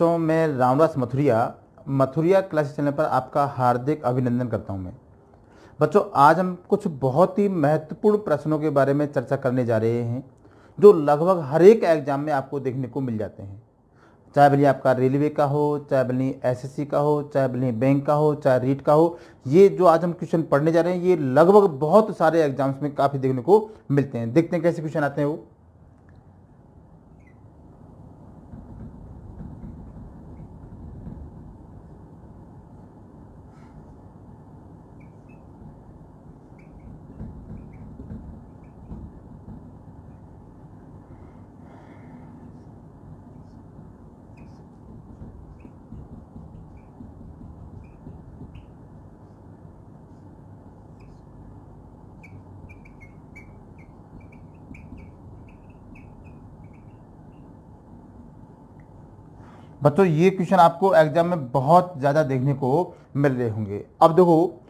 बच्चों मैं Ramdas Mathuria Mathuria class channel पर आपका हार्दिक अभिनंदन करता हूँ मैं। बच्चों, आज हम कुछ बहुत ही महत्वपूर्ण प्रश्नों के बारे में चर्चा करने जा रहे हैं, जो लगभग हर एक एग्ज़ाम में आपको देखने को मिल जाते हैं। चाहे भले आपका रेलवे का हो, चाहे भले एसएससी का हो, चाहे भले बैंक का हो, चाहे रीट का हो, ये जो आज हम क्वेश्चन पढ़ने जा रहे हैं, ये लगभग बहुत सारे एग्ज़ाम्स में काफ़ी देखने को मिलते हैं। देखते हैं कैसे क्वेश्चन आते हैं वो। बच्चों, ये क्वेश्चन आपको एग्ज़ाम में बहुत ज़्यादा देखने को मिल रहे होंगे। अब देखो,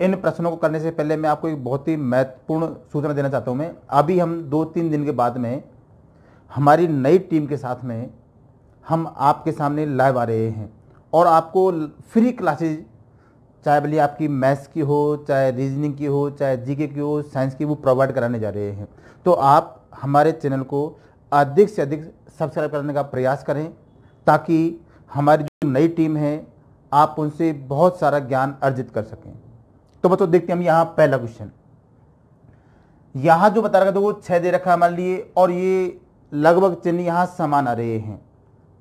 इन प्रश्नों को करने से पहले मैं आपको एक बहुत ही महत्वपूर्ण सूचना देना चाहता हूँ मैं। अभी हम दो तीन दिन के बाद में हमारी नई टीम के साथ में हम आपके सामने लाइव आ रहे हैं। और आपको फ्री क्लासेज चाहे भले आपकी मैथ्स की हो, चाहे रीजनिंग की हो, चाहे जीके की हो साइंस की वो प्रोवाइड कराने जा रहे हैं। तो आप हमारे चैनल को अधिक से अधिक सब्सक्राइब करने का प्रयास करें। ताकि हमारी जो नई टीम है, आप उनसे बहुत सारा ज्ञान अर्जित कर सकें। तो बच्चों, देखते हैं हम यहाँ पहला क्वेश्चन यहाँ जो बता रखा था वो छः दे रखा है हमारे लिए, और ये लगभग चिन्ह यहाँ समान आ रहे हैं।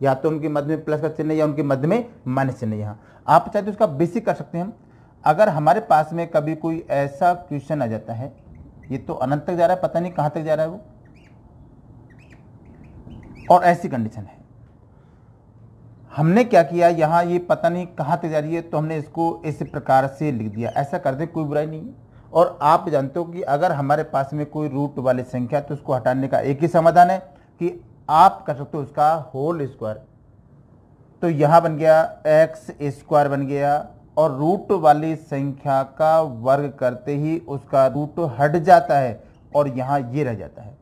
या तो उनके मध्य में प्लस का चिन्ह या उनके मध्य में माइनस चिन्ह यहाँ। आप चाहे तो उसका बेसिक कर सकते हैं अगर हमारे पास में कभी कोई ऐसा क्वेश्चन आ जाता है, ये तो अनंत तक जा रहा है, पता नहीं कहाँ तक जा रहा है वो। और ऐसी कंडीशन है। हमने क्या किया? यहाँ ये पता नहीं कहाँ तक जा रही है तो हमने इसको इस प्रकार से लिख दिया। ऐसा कर दे, कोई बुराई नहीं है। और आप जानते हो कि अगर हमारे पास में कोई रूट वाली संख्या तो उसको हटाने का एक ही समाधान है कि आप कर सकते हो उसका होल स्क्वायर तो यहाँ बन गया एक्स स्क्वायर बन गया और रूट वाली संख्या का वर्ग करते ही उसका रूट हट जाता है और यहाँ ये रह जाता है।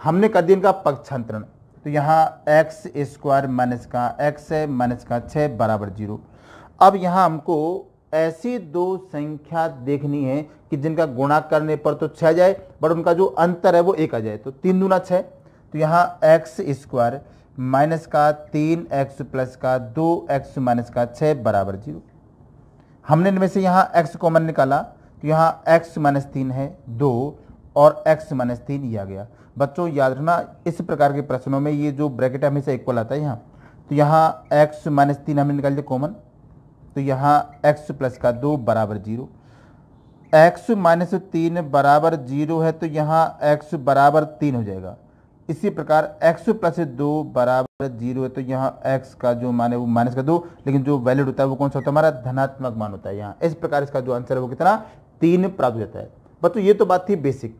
हमने कर दिया इनका पक्षांतरण। तो यहाँ एक्स स्क्वायर माइनस का एक्स है माइनस का छः बराबर ज़ीरो। अब यहाँ हमको ऐसी दो संख्या देखनी है कि जिनका गुणा करने पर तो छः जाए, बट उनका जो अंतर है वो एक आ जाए तो तीन दूना छः तो यहाँ एक्स स्क्वायर माइनस का तीन एक्स प्लस का दो एक्स माइनस का छः बराबर ज़ीरो। हमने इनमें से यहाँ एक्स कॉमन निकाला तो यहाँ एक्स माइनस तीन है दो और एक्स माइनस तीन ये आ गया। बच्चों, याद रखना, इस प्रकार के प्रश्नों में ये जो ब्रैकेट हमेशा इक्वल आता है यहाँ। तो यहाँ एक्स माइनस तीन हमने निकाल दिया कॉमन तो यहाँ एक्स प्लस का दो बराबर ज़ीरो। एक्स माइनस तीन बराबर ज़ीरो है तो यहाँ एक्स बराबर तीन हो जाएगा। इसी प्रकार x प्लस दो बराबर ज़ीरो है तो यहाँ x का जो मान है, वो माइनस का दो। लेकिन जो वैलिड होता है, वो कौन सा होता है? हमारा धनात्मक मान होता है यहाँ। इस प्रकार इसका जो आंसर है, वो कितना? तीन प्राप्त हो जाता है। बच्चों, ये तो बात थी बेसिक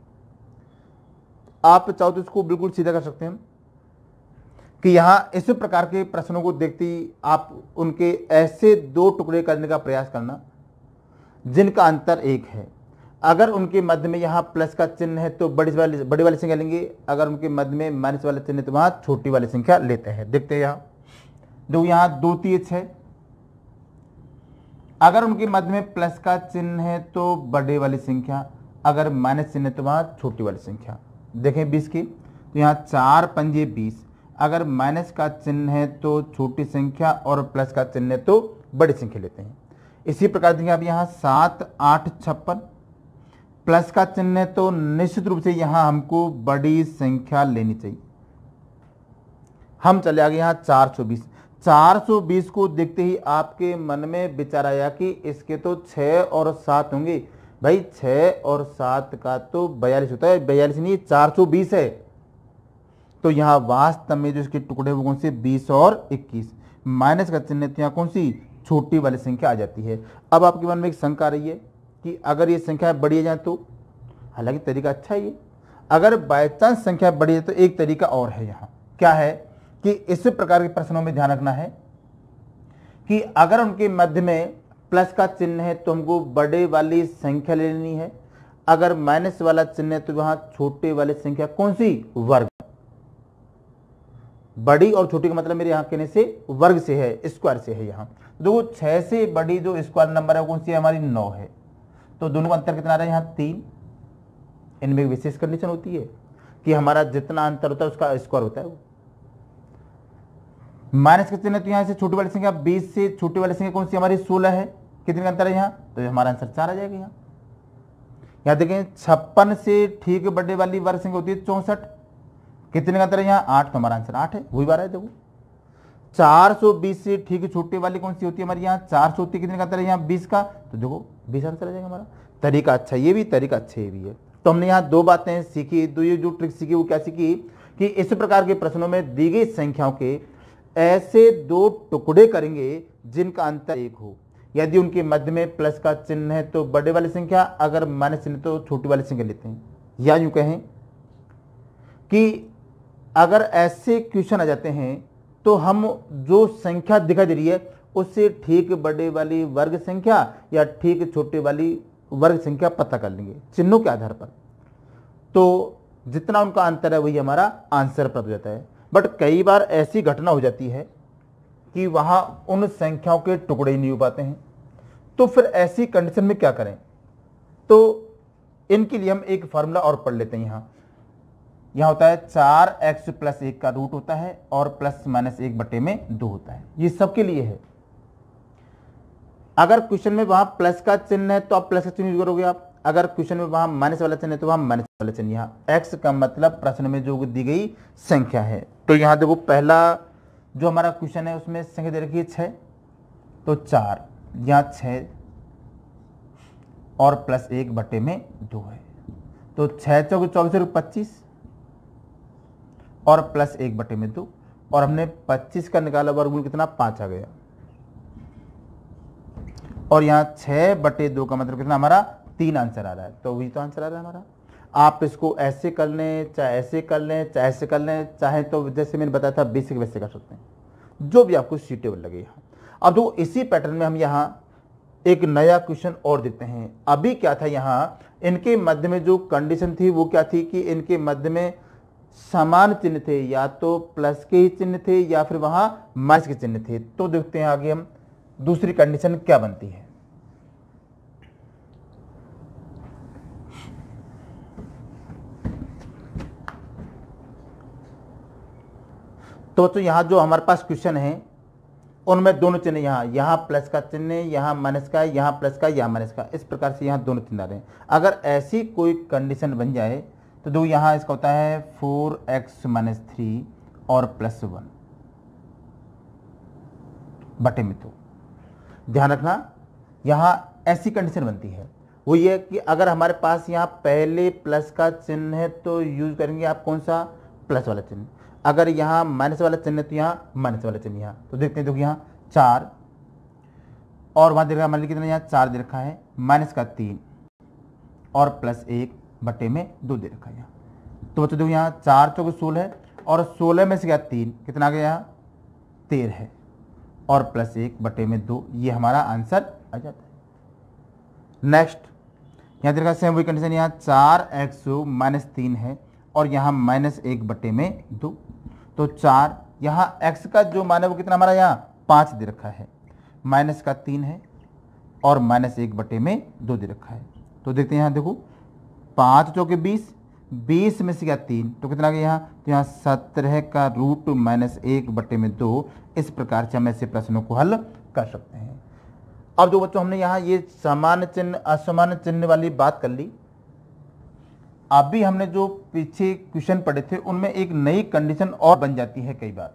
आप चाहो तो इसको बिल्कुल सीधा कर सकते हैं। कि यहाँ इस प्रकार के प्रश्नों को देखते ही आप उनके ऐसे दो टुकड़े करने का प्रयास करना, जिनका अंतर एक है। अगर उनके मध्य में यहाँ प्लस का चिन्ह है तो बड़ी वाली बड़ी वाली संख्या लेंगे। अगर उनके मध्य में माइनस वाला चिन्ह है तो वहाँ छोटी वाली संख्या लेते हैं। देखते हैं यहाँ। दो यहाँ दो तीस है। अगर उनके मध्य में प्लस का चिन्ह है तो बड़े वाली संख्या। अगर माइनस चिन्ह है तो वहाँ छोटी वाली संख्या। देखें बीस की तो यहाँ चार पंजे बीस। अगर माइनस का चिन्ह है तो छोटी संख्या और प्लस का चिन्ह है तो बड़ी संख्या लेते हैं। इसी प्रकार देखिए अब यहाँ सात, आठ, छप्पन। प्लस का चिन्ह है तो निश्चित रूप से यहाँ हमको बड़ी संख्या लेनी चाहिए। हम चले आगे यहाँ चार सौ बीस। चार सौ बीस को देखते ही आपके मन में विचार आया कि इसके तो छः और सात होंगे। भाई छः और सात का तो बयालीस होता है, बयालीस नहीं, चार सौ बीस है। तो यहाँ वास्तव में जो इसके टुकड़े वो कौन से? बीस और इक्कीस। माइनस का चिन्ह तो यहाँ कौन सी? छोटी वाली संख्या आ जाती है। अब आपके मन में एक शंका रही है कि अगर ये संख्या बढ़ी जाए तो? हालाँकि तरीका अच्छा ही है अगर बाई चांस संख्या बढ़ी है तो एक तरीका और है यहाँ। क्या है? कि इस प्रकार के प्रश्नों में ध्यान रखना है कि अगर उनके मध्य में प्लस का चिन्ह है तो हमको बड़े वाली संख्या लेनी है। अगर माइनस वाला चिन्ह है तो वहाँ छोटे वाली संख्या कौन सी? वर्ग। बड़ी और छोटी का मतलब मेरे यहाँ कहने से वर्ग से है, स्क्वायर से है यहाँ। देखो, छह से बड़ी जो स्क्वायर नंबर है कौन सी है? हमारी नौ है। तो दोनों का अंतर कितना आ रहा है यहाँ? तीन। इनमें एक विशेष कंडीशन होती है कि हमारा जितना अंतर होता है, उसका स्क्वायर होता है माइनस कितने चिन्ह तो यहाँ से छोटी वाली संख्या, बीस से छोटी वाली संख्या कौन सी? हमारी सोलह है। कितने का अंतर है यहाँ? तो हमारा आंसर चार आ जाएगा यहाँ। यहाँ देखें, छप्पन से ठीक बड़े वाली वर्ग संख्या होती है चौसठ। कितने का अंतर है यहाँ? आठ तो हमारा आंसर आठ है। वही बार है देखो चार सौ बीस से ठीक छोटे वाली कौन सी होती है हमारी यहाँ? चार सौ होती कितने का अंतर है यहाँ? बीस का। तो देखो, बीस आंसर आ जाएगा हमारा। तरीका अच्छा ये भी तरीका अच्छे ये भी है। तो हमने यहाँ दो बातें सीखी तो ये जो ट्रिक सीखी, वो क्या सीखी? कि इस प्रकार के प्रश्नों में दी गई संख्याओं के ऐसे दो टुकड़े करेंगे जिनका अंतर एक हो। यदि उनके मध्य में प्लस का चिन्ह है तो बड़े वाली संख्या, अगर माइनस चिन्ह तो छोटी वाली संख्या लेते हैं। या यूँ कहें कि अगर ऐसे क्वेश्चन आ जाते हैं तो हम जो संख्या दिखाई दे रही है, उससे ठीक बड़े वाली वर्ग संख्या या ठीक छोटे वाली वर्ग संख्या पता कर लेंगे, चिन्हों के आधार पर। तो जितना उनका अंतर है, वही हमारा आंसर प्राप्त हो जाता है। बट कई बार ऐसी घटना हो जाती है कि वहाँ उन संख्याओं के टुकड़े ही नहीं हो पाते हैं। तो फिर ऐसी कंडीशन में क्या करें? तो इनके लिए हम एक फॉर्मूला और पढ़ लेते हैं यहाँ। यहाँ होता है चार एक्स प्लस एक का रूट होता है और प्लस माइनस एक बटे में दो होता है। ये सबके लिए है। अगर क्वेश्चन में वहाँ प्लस का चिन्ह है तो आप प्लस का चिन्ह यूज़ करोगे आप। अगर क्वेश्चन में वहाँ माइनस वाला चिन्ह है तो वहाँ माइनस वाला चिन्ह यहाँ। एक्स का मतलब प्रश्न में जो दी गई संख्या है। तो यहाँ देखो पहला जो हमारा क्वेश्चन है उसमें संख्या दे रखी है छह तो चार। यहाँ छ और प्लस एक बटे में दो है। तो छह चौक चौबीस रुपये पच्चीस और प्लस एक बटे में दो। और हमने पच्चीस का निकाला, वर्गमूल कितना? पाँच आ गया। और यहाँ छह बटे दो का मतलब कितना? हमारा तीन आंसर आ रहा है। तो वही तो आंसर आ रहा है हमारा। आप इसको ऐसे कर लें, चाहे ऐसे कर लें, चाहे ऐसे कर लें, चाहे तो जैसे मैंने बताया था बेसिक वैसे कर सकते हैं। जो भी आपको सीटेबल लगे यहाँ। अब तो इसी पैटर्न में हम यहाँ एक नया क्वेश्चन और देते हैं। अभी क्या था यहाँ? इनके मध्य में जो कंडीशन थी, वो क्या थी कि इनके मध्य में समान चिन्ह थे, या तो प्लस के ही चिन्ह थे, या फिर वहाँ माइनस के चिन्ह थे। तो देखते हैं आगे हम, दूसरी कंडीशन क्या बनती है? तो तो यहाँ जो हमारे पास क्वेश्चन है उनमें दोनों चिन्ह यहाँ यहाँ प्लस का चिन्ह, यहाँ माइनस का, यहाँ प्लस का, यहाँ माइनस का। इस प्रकार से यहाँ दोनों चिन्ह आ रहे हैं अगर ऐसी कोई कंडीशन बन जाए तो दो यहाँ इसका होता है फोर एक्स माइनस थ्री और प्लस वन बटे में तो ध्यान रखना, यहाँ ऐसी कंडीशन बनती है। वो ये कि अगर हमारे पास यहाँ पहले प्लस का चिन्ह है तो यूज़ करेंगे आप कौन सा? प्लस वाला चिन्ह। अगर यहाँ माइनस वाला चिन्ह तो यहाँ माइनस वाला चिन्ह यहाँ। तो देखते हैं, देखो यहाँ चार, और वहाँ देखा, मान लीजिए कितना यहाँ चार दे रखा है, माइनस का तीन, और प्लस एक बटे में दो दे रखा है यहाँ। तो बच्चों देखो यहाँ चार चौके सोलह है, और सोलह में से क्या तीन, कितना आ गया यहाँ? तेरह है, और प्लस एक बटे में दो, ये हमारा आंसर आ जाता है। नेक्स्ट, यहाँ देखा सेम वही कंडीशन यहाँ चार एक्स माइनस तीन है, और यहाँ माइनस एक बटे में दो। तो चार, यहाँ एक्स का जो मान है वो कितना हमारा यहाँ? पाँच दे रखा है। माइनस का तीन है और माइनस एक बटे में दो दे रखा है। तो देखते हैं यहाँ देखो, पाँच चौके बीस बीस में से क्या तीन? तो कितना गया यहाँ? तो यहाँ सत्रह का रूट माइनस एक बटे में दो, इस प्रकार से हम ऐसे प्रश्नों को हल कर सकते हैं। अब जो बच्चों हमने यहाँ ये सामान्य चिन्ह, असमान चिन्ह वाली बात कर ली अभी हमने जो पीछे क्वेश्चन पढ़े थे, उनमें एक नई कंडीशन और बन जाती है कई बार।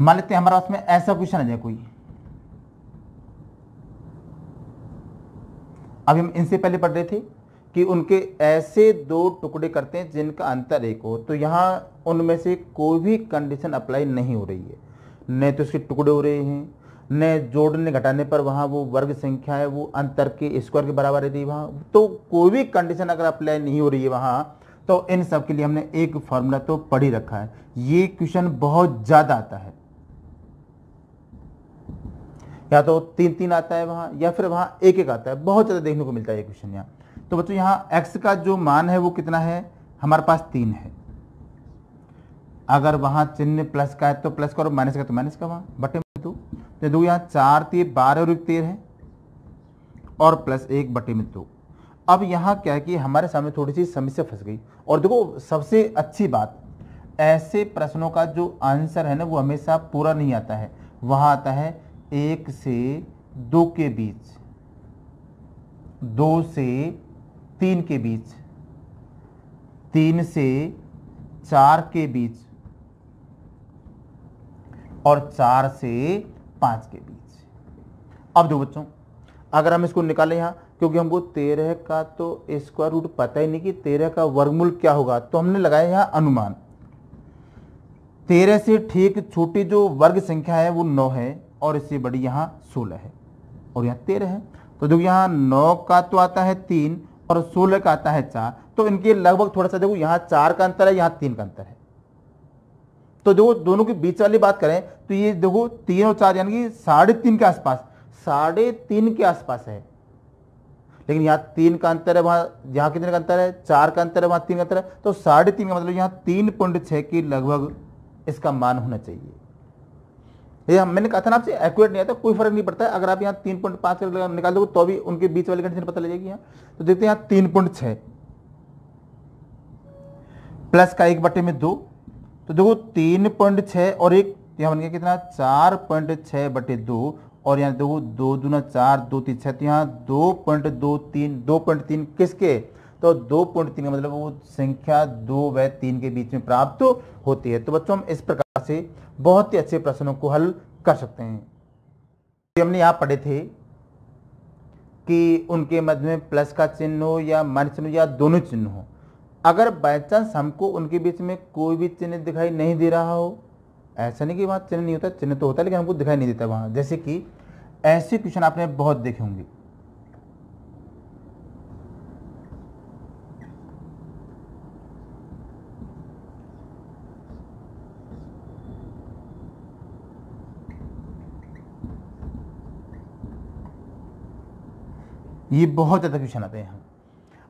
मान लेते हैं हमारा उसमें ऐसा क्वेश्चन आ जाए कोई। अभी हम इनसे पहले पढ़ रहे थे कि उनके ऐसे दो टुकड़े करते हैं जिनका अंतर एक हो। तो यहाँ उनमें से कोई भी कंडीशन अप्लाई नहीं हो रही है। न तो उसके टुकड़े हो रहे हैं ने जोड़ने घटाने पर वहाँ वो वर्ग संख्या है, वो अंतर के स्क्वायर के बराबर है वहाँ। तो कोई भी कंडीशन अगर अप्लाई नहीं हो रही है वहाँ तो इन सब के लिए हमने एक फॉर्मूला तो पढ़ ही रखा है। ये क्वेश्चन बहुत ज़्यादा आता है। या तो तीन तीन आता है वहाँ, या फिर वहाँ एक एक आता है। बहुत ज़्यादा देखने को मिलता है ये क्वेश्चन यहाँ। तो बच्चों, यहाँ एक्स का जो मान है वो कितना है? हमारे पास तीन है। अगर वहाँ चिन्ह प्लस का है तो प्लस का और माइनस का तो माइनस का वहाँ। बटे दो। तो दो यहाँ चार तीर बारह और तेरह है। और प्लस एक बटे में दो। अब यहाँ क्या है कि हमारे सामने थोड़ी सी समस्या फंस गई। और देखो, सबसे अच्छी बात, ऐसे प्रश्नों का जो आंसर है ना, वो हमेशा पूरा नहीं आता है। वहाँ आता है एक से दो के बीच, दो से तीन के बीच, तीन से चार के बीच, और चार से पाँच के बीच। अब दो बच्चों, अगर हम इसको निकालें यहाँ, क्योंकि हमको तेरह का तो स्क्वायर रूट पता ही नहीं कि तेरह का वर्गमूल क्या होगा तो हमने लगाया यहाँ अनुमान। तेरह से ठीक छोटी जो वर्ग संख्या है, वो नौ है, और इससे बड़ी यहाँ सोलह है, और यहाँ तेरह है। तो देखो यहाँ नौ का तो आता है तीन, और सोलह का आता है चार तो इनके लगभग थोड़ा सा देखो, यहाँ चार का अंतर है, यहाँ तीन का अंतर है। तो देखो, दोनों के बीच वाली बात करें तो ये देखो, तीन और चार, यानी कि साढ़े तीन के आसपास, साढ़े तीन के आसपास है। लेकिन यहाँ तीन का अंतर है, वहाँ यहाँ कितने का अंतर है? चार का अंतर है, वहाँ तीन का अंतर है। तो साढ़े तीन का मतलब यहाँ तीन पॉइंट छह की लगभग इसका मान होना चाहिए। ये मैंने कहा था ना आपसे एक्यूरेट नहीं आता, कोई फ़र्क नहीं पड़ता। है अगर आप यहाँ तीन पॉइंट पाँच निकाल दो तो भी उनके बीच वाली कंडीशन पता लगेगी यहाँ। तो देखते हैं यहाँ तीन पॉइंट छह। प्लस का एक बटे में दो तो देखो, तीन पॉइंट छह और एक, यहाँ बन गया कितना? चार पॉइंट छह बटे दो, और यहाँ देखो, दो दूना चार, दो तीन छह तो यहाँ दो पॉइंट दो तीन, दो पॉइंट तीन किसके? तो दो पॉइंट तीन का मतलब वो संख्या दो व तीन के बीच में प्राप्त तो होती है। तो बच्चों, हम इस प्रकार से बहुत ही अच्छे प्रश्नों को हल कर सकते हैं। हमने यहाँ पढ़े थे कि उनके मध्य में प्लस का चिन्ह हो या माइनस चिन्ह हो या दोनों चिन्ह हो। अगर बाई चांस हमको उनके बीच में कोई भी चिन्ह दिखाई नहीं दे रहा हो, ऐसा नहीं कि वहाँ चिन्ह नहीं होता, चिन्ह तो होता है, लेकिन हमको दिखाई नहीं देता वहाँ। जैसे कि ऐसे क्वेश्चन आपने बहुत देखे होंगे। ये बहुत ज़्यादा क्वेश्चन आते हैं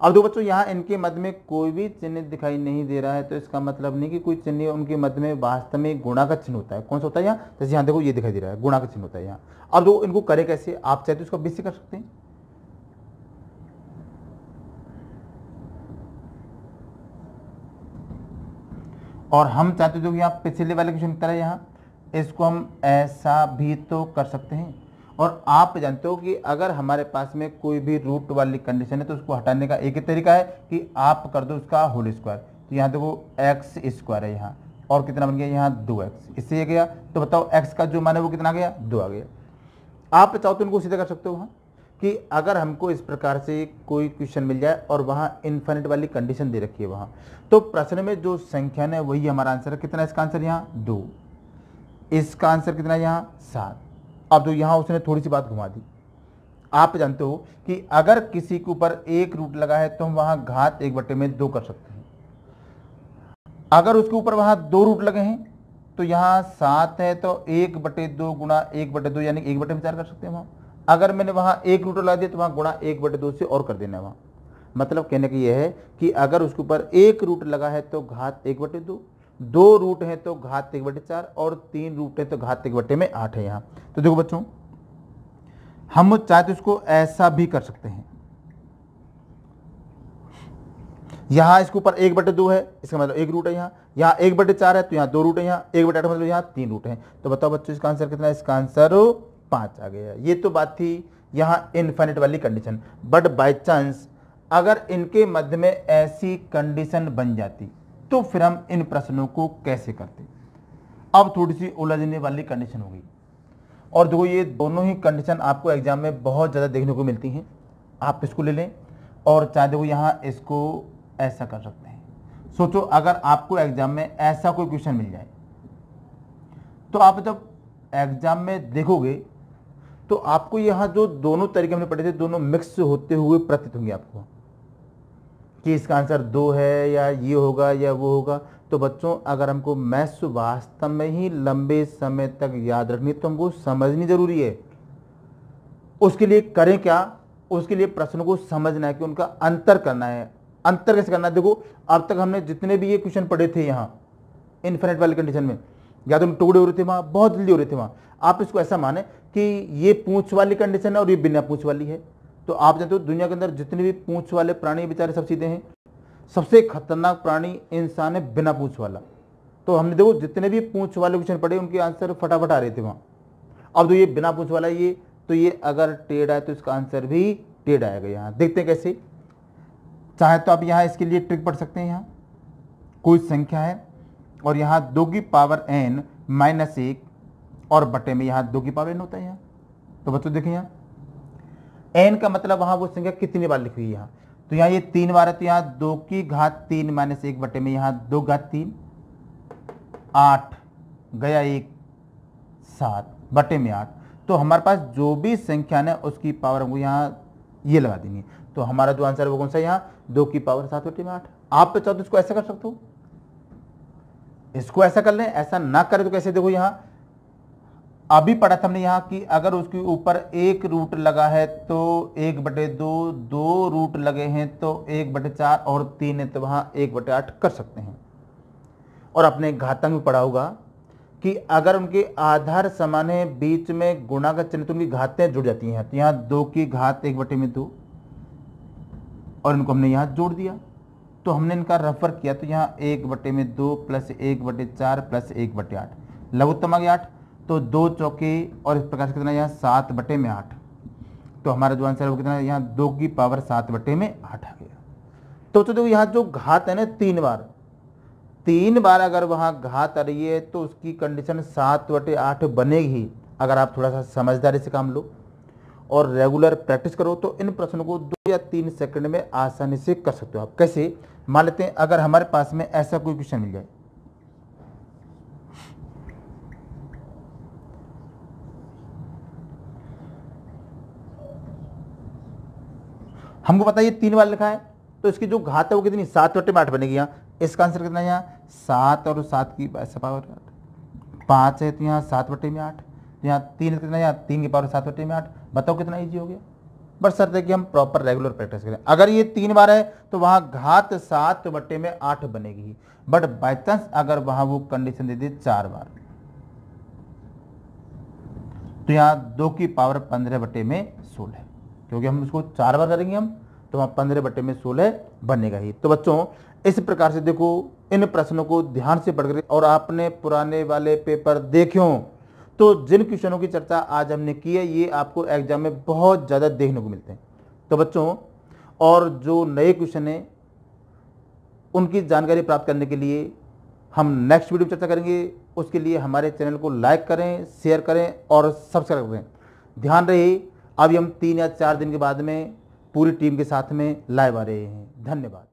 अब दो बच्चों, यहाँ इनके मध्य में कोई भी चिन्ह दिखाई नहीं दे रहा है तो इसका मतलब नहीं कि कोई चिन्ह उनके मध्य में वास्तव में गुणा का चिन्ह होता है। कौन सा होता है यहाँ? जैसे यहाँ देखो, ये दिखाई दे रहा है, गुणा का चिन्ह होता है यहाँ। अब दो इनको करे कैसे? आप चाहे तो इसको बीस कर सकते हैं। और हम चाहते तो यहाँ पिछले वाले क्वेश्चन की तरह यहाँ, इसको हम ऐसा भी तो कर सकते हैं। और आप जानते हो कि अगर हमारे पास में कोई भी रूट वाली कंडीशन है तो उसको हटाने का एक ही तरीका है कि आप कर दो उसका होल स्क्वायर तो यहाँ देखो एक्स स्क्वायर है यहाँ। और कितना बन गया यहाँ? दो एक्स इससे ये गया। तो बताओ एक्स का जो मान है वो कितना गया? दो आ गया। आप चाहो तो उनको सीधे कर सकते हो वहाँ। कि अगर हमको इस प्रकार से कोई क्वेश्चन मिल जाए और वहाँ इन्फिनिट वाली कंडीशन दे रखी है वहाँ। तो प्रश्न में जो संख्या है वही हमारा आंसर है। कितना इसका आंसर यहाँ? दो। इसका आंसर कितना यहाँ? सात। अब तो यहाँ उसने थोड़ी सी बात घुमा दी। आप जानते हो कि अगर किसी के ऊपर एक रूट लगा है तो हम वहाँ घात एक बटे में दो कर सकते हैं। अगर उसके ऊपर वहाँ दो रूट लगे हैं तो यहाँ सात है तो एक बटे दो गुणा एक बटे दो, यानी एक बटे में चार कर सकते हैं वहाँ। अगर मैंने वहाँ एक रूट लगा दिया तो वहाँ गुणा एक बटे दो से और कर देना है वहाँ। मतलब कहने का यह है कि अगर उसके ऊपर एक रूट लगा है तो घात एक बटे दो दो रूट है तो घात एक बटे चार और तीन रूट है तो घात एक बटे में आठ है यहाँ। तो देखो बच्चों, हम चाहे तो इसको ऐसा भी कर सकते हैं। यहाँ इसके ऊपर एक बटे दो है, इसका मतलब एक रूट है यहाँ। यहाँ एक बटे चार है तो यहाँ दो रूट है यहाँ, एक बटे आठ मतलब यहाँ तीन रूट है। तो बताओ बच्चों, इसका आंसर कितना है? इसका आंसर पाँच आ गया ये तो बात थी यहाँ इनफाइनिट वाली कंडीशन बट बाई चांस अगर इनके मध्य में ऐसी कंडीशन बन जाती तो फिर हम इन प्रश्नों को कैसे करते? अब थोड़ी सी उलझने वाली कंडीशन होगी और देखो, ये दोनों ही कंडीशन आपको एग्ज़ाम में बहुत ज़्यादा देखने को मिलती हैं। आप इसको ले लें और चाहे देखो, यहाँ इसको ऐसा कर सकते हैं। सोचो, अगर आपको एग्ज़ाम में ऐसा कोई क्वेश्चन मिल जाए तो आप जब एग्ज़ाम में देखोगे तो आपको यहाँ जो दोनों तरीके हमने पढ़े थे, दोनों मिक्स होते हुए प्रतीत होंगे आपको। कि इसका आंसर दो है या ये होगा या वो होगा। तो बच्चों, अगर हमको मैथ्स वास्तव में ही लंबे समय तक याद रखनी तो हमको समझनी ज़रूरी है। उसके लिए करें क्या? उसके लिए प्रश्न को समझना है कि उनका अंतर करना है। अंतर कैसे करना है? देखो, अब तक हमने जितने भी ये क्वेश्चन पढ़े थे यहाँ इन्फिनेट वाली कंडीशन में, या तो टुकड़े हो रहे थे वहाँ, बहुत जल्दी हो रहे थे वहाँ। आप इसको ऐसा माने कि ये पूछ वाली कंडीशन है और ये बिना पूछ वाली है। तो आप जानते हो दुनिया के अंदर जितने भी पूछ वाले प्राणी बेचारे सब सीधे हैं। सबसे खतरनाक प्राणी इंसान है बिना पूछ वाला। तो हमने देखो जितने भी पूछ वाले क्वेश्चन पढ़े, उनके आंसर फटाफट आ रहे थे वहाँ। अब तो ये बिना पूछ वाला ये तो ये अगर टेढ़ आए तो इसका आंसर भी टेढ़ आएगा यहाँ। देखते हैं कैसे। चाहे तो आप यहाँ इसके लिए ट्रिक पढ़ सकते हैं यहाँ। कोई संख्या है और यहाँ दो की पावर एन माइनस एक और बटे में यहाँ दो की पावर एन होता है यहाँ। तो बच्चों देखें यहाँ। एन का मतलब वहाँ वो संख्या कितनी बार लिखी हुई है यहाँ? तो यहाँ ये तीन बार है तो यहाँ दो की घात तीन माइनस एक बटे में यहाँ दो घात तीन, आठ, गया एक, सात, बटे में आठ। तो हमारे पास जो भी संख्या है उसकी पावर हमको यहाँ ये लगा देंगे तो हमारा जो आंसर वो कौन सा यहाँ? दो की पावर सात बटे में आठ। आप तो चाहो तो इसको ऐसा कर सकते हो। इसको ऐसा कर लें, ऐसा ना करें तो कैसे देखो यहाँ? अभी पढ़ा था हमने यहाँ कि अगर उसके ऊपर एक रूट लगा है तो एक बटे दो दो रूट लगे हैं तो एक बटे चार और तीन है तो वहाँ एक बटे आठ कर सकते हैं। और अपने घातक में पढ़ा होगा कि अगर उनके आधार समान है बीच में गुणा का चिन्ह तो उनकी घातें जुड़ जाती हैं। तो यहाँ दो की घात एक बटे में दो और इनको हमने यहाँ जोड़ दिया। तो हमने इनका रेफर किया तो यहाँ एक बटे में दो प्लस एक बटे चार प्लस एक बटे आठ। लघुत्तम आ गया आठ। तो दो चौके और इस प्रकार से कितना यहाँ सात बटे में आठ। तो हमारा जो आंसर है वो कितना यहाँ दो की पावर सात बटे में आठ आ गया। तो देखो, यहाँ जो घात है ना, तीन बार। तीन बार अगर वहाँ घात आ रही है तो उसकी कंडीशन सात बटे आठ बनेगी। अगर आप थोड़ा सा समझदारी से काम लो और रेगुलर प्रैक्टिस करो तो इन प्रश्नों को दो या तीन सेकंड में आसानी से कर सकते हो आप। कैसे? मान लेते हैं, अगर हमारे पास में ऐसा कोई क्वेश्चन मिल जाए हमको पता है ये तीन बार लिखा है तो इसकी जो घात है वो कितनी? सात बटे में आठ बनेगी यहाँ। इसका आंसर कितना यहाँ? सात और सात की पावर आठ। पाँच है तो यहाँ सात बटे में आठ। तो यहाँ तीन कितना यहाँ? तीन की पावर सात बटे में आठ। बताओ कितना ईजी हो गया। बस सर देखिए हम प्रॉपर रेगुलर प्रैक्टिस करें। अगर ये तीन बार है तो वहाँ घात सात बट्टे में आठ बनेगी। बट बाई चांस अगर वहाँ वो कंडीशन दे दी चार बार। तो यहाँ दो की पावर पंद्रह बटे में सोलह। क्योंकि हम उसको चार बार करेंगे हम तो वहाँ पंद्रह बट्टे में सोलह बनेगा ही। तो बच्चों, इस प्रकार से देखो, इन प्रश्नों को ध्यान से पढ़ कर और आपने पुराने वाले पेपर देखियो तो जिन क्वेश्चनों की चर्चा आज हमने की है, ये आपको एग्ज़ाम में बहुत ज़्यादा देखने को मिलते हैं। तो बच्चों, और जो नए क्वेश्चन हैं, उनकी जानकारी प्राप्त करने के लिए हम नेक्स्ट वीडियो चर्चा करेंगे। उसके लिए हमारे चैनल को लाइक करें, शेयर करें और सब्सक्राइब करें। ध्यान रहे अभी हम तीन या चार दिन के बाद में पूरी टीम के साथ में लाइव आ रहे हैं। धन्यवाद।